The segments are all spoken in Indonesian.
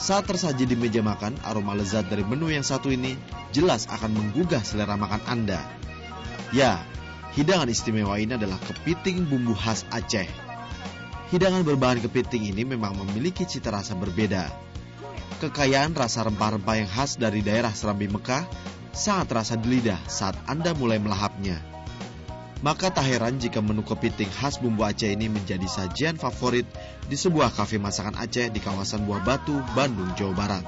Saat tersaji di meja makan, aroma lezat dari menu yang satu ini jelas akan menggugah selera makan Anda. Ya, hidangan istimewa ini adalah kepiting bumbu khas Aceh. Hidangan berbahan kepiting ini memang memiliki cita rasa berbeda. Kekayaan rasa rempah-rempah yang khas dari daerah Serambi Mekah sangat terasa di lidah saat Anda mulai melahapnya. Maka tak heran jika menu kepiting khas bumbu Aceh ini menjadi sajian favorit di sebuah kafe masakan Aceh di kawasan Buah Batu, Bandung, Jawa Barat.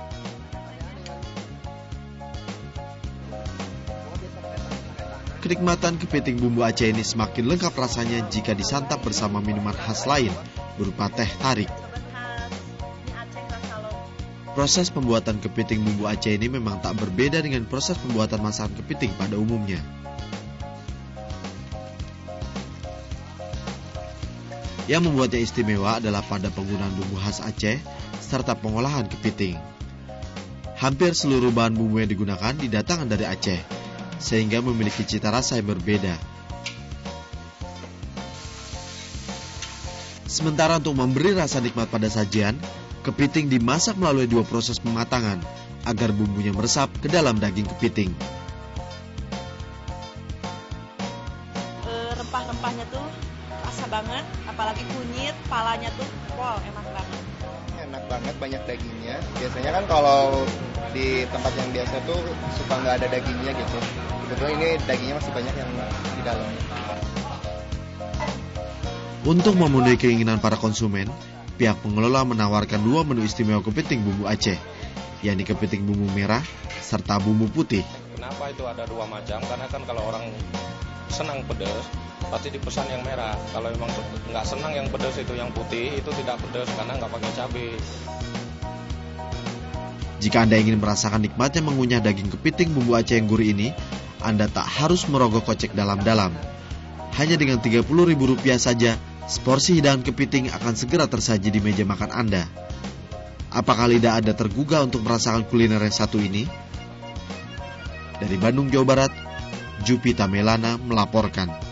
Kenikmatan kepiting bumbu Aceh ini semakin lengkap rasanya jika disantap bersama minuman khas lain berupa teh tarik. Proses pembuatan kepiting bumbu Aceh ini memang tak berbeda dengan proses pembuatan masakan kepiting pada umumnya. Yang membuatnya istimewa adalah pada penggunaan bumbu khas Aceh serta pengolahan kepiting. Hampir seluruh bahan bumbu yang digunakan didatangkan dari Aceh, sehingga memiliki cita rasa yang berbeda. Sementara untuk memberi rasa nikmat pada sajian, kepiting dimasak melalui dua proses pematangan agar bumbunya meresap ke dalam daging kepiting. Eh, rempah-rempahnya tuh rasa banget, apalagi kunyit, palanya tuh wow enak banget. Enak banget, banyak dagingnya. Biasanya kan kalau di tempat yang biasa tuh suka nggak ada dagingnya gitu. Kebetulan ini dagingnya masih banyak yang di dalam. Untuk memenuhi keinginan para konsumen, pihak pengelola menawarkan dua menu istimewa kepiting bumbu Aceh, yakni kepiting bumbu merah serta bumbu putih. Kenapa itu ada dua macam? Karena kan kalau orang senang pedas, pasti dipesan yang merah. Kalau memang nggak senang yang pedas itu yang putih, itu tidak pedas karena nggak pakai cabai. Jika Anda ingin merasakan nikmatnya mengunyah daging kepiting bumbu Aceh yang gurih ini, Anda tak harus merogoh kocek dalam-dalam. Hanya dengan Rp30.000 saja, seporsi hidangan kepiting akan segera tersaji di meja makan Anda. Apakah lidah Anda tergugah untuk merasakan kuliner yang satu ini? Dari Bandung, Jawa Barat, Jupita Melana melaporkan.